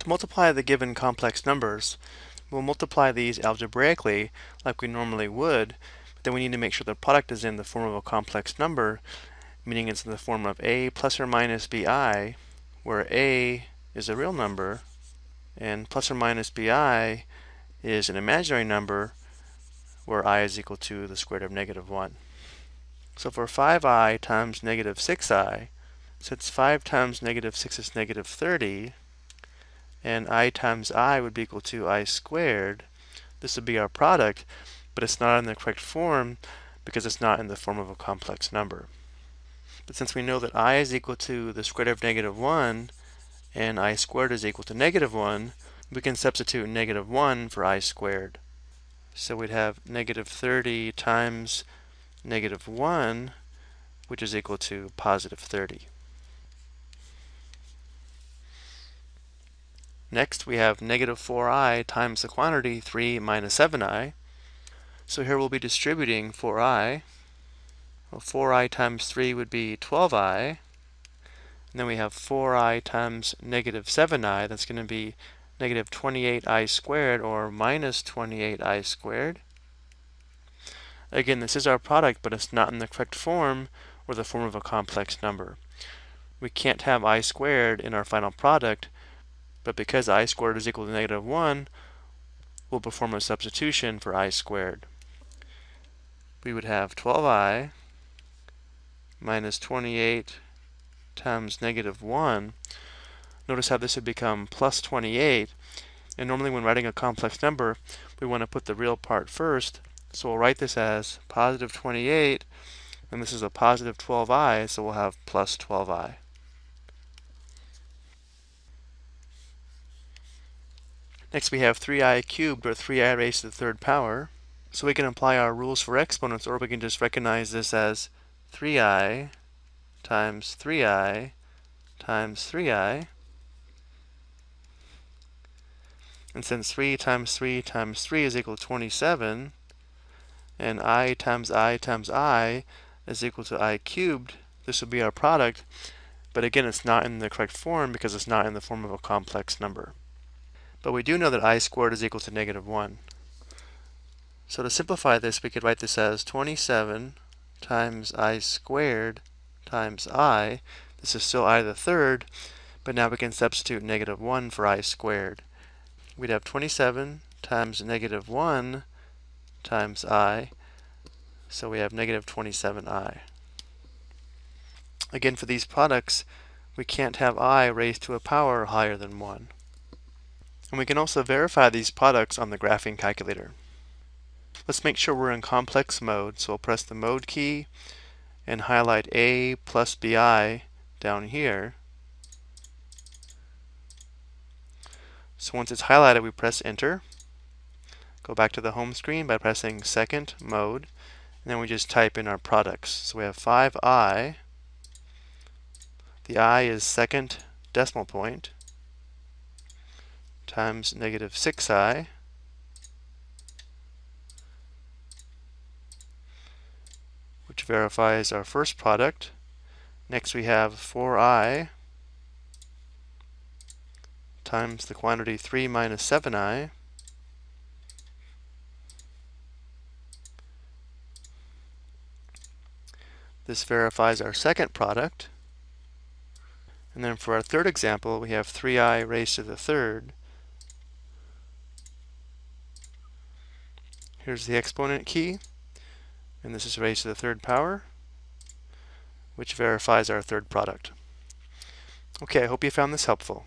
To multiply the given complex numbers, we'll multiply these algebraically like we normally would, but then we need to make sure the product is in the form of a complex number, meaning it's in the form of a plus or minus bi, where a is a real number, and plus or minus bi is an imaginary number, where i is equal to the square root of negative 1. So for 5i times negative 6i, since 5 times negative 6 is negative 30, and i times i would be equal to i squared. This would be our product, but it's not in the correct form because it's not in the form of a complex number. But since we know that i is equal to the square root of negative 1 and i squared is equal to negative 1, we can substitute negative 1 for i squared. So we'd have negative 30 times negative 1, which is equal to positive 30. Next, we have negative 4i times the quantity 3 minus 7i. So here we'll be distributing 4i. Well, 4i times 3 would be 12i. And then we have 4i times negative 7i. That's going to be negative 28i squared, or minus 28i squared. Again, this is our product, but it's not in the correct form, or the form of a complex number. We can't have i squared in our final product, but because i squared is equal to negative 1, we'll perform a substitution for i squared. We would have 12i minus 28 times negative 1. Notice how this would become plus 28. And normally when writing a complex number, we want to put the real part first. So we'll write this as positive 28, and this is a positive 12i, so we'll have plus 12i. Next we have 3i cubed, or 3i raised to the third power. So we can apply our rules for exponents, or we can just recognize this as 3i times 3i times 3i. And since 3 times 3 times 3 is equal to 27, and i times i times i is equal to i cubed, this would be our product. But again, it's not in the correct form because it's not in the form of a complex number. But we do know that i squared is equal to negative 1. So to simplify this, we could write this as 27 times i squared times i. This is still i to the third, but now we can substitute negative 1 for i squared. We'd have 27 times negative 1 times i, so we have negative 27i. Again, for these products, we can't have i raised to a power higher than 1. And we can also verify these products on the graphing calculator. Let's make sure we're in complex mode, so we'll press the mode key and highlight A plus BI down here. So once it's highlighted, we press enter. Go back to the home screen by pressing second mode, and then we just type in our products. So we have 5i. The i is second decimal point times negative 6i which verifies our first product. Next we have 4i times the quantity 3 minus 7i This verifies our second product. And then for our third example, we have 3i raised to the third Here's the exponent key, and this is raised to the third power, which verifies our third product. Okay, I hope you found this helpful.